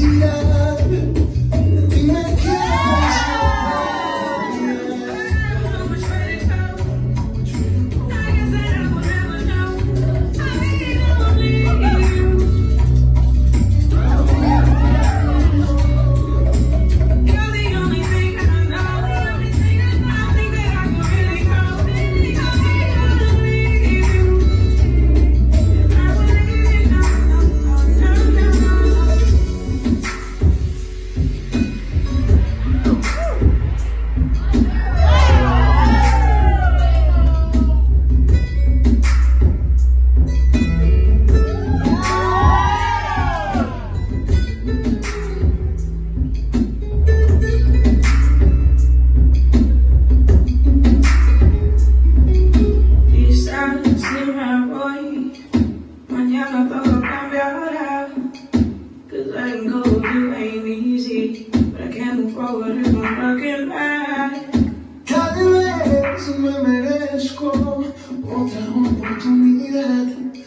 Yeah. Letting go of you ain't easy, but I can't move forward if I'm looking back. Tal vez me merezco otra oportunidad.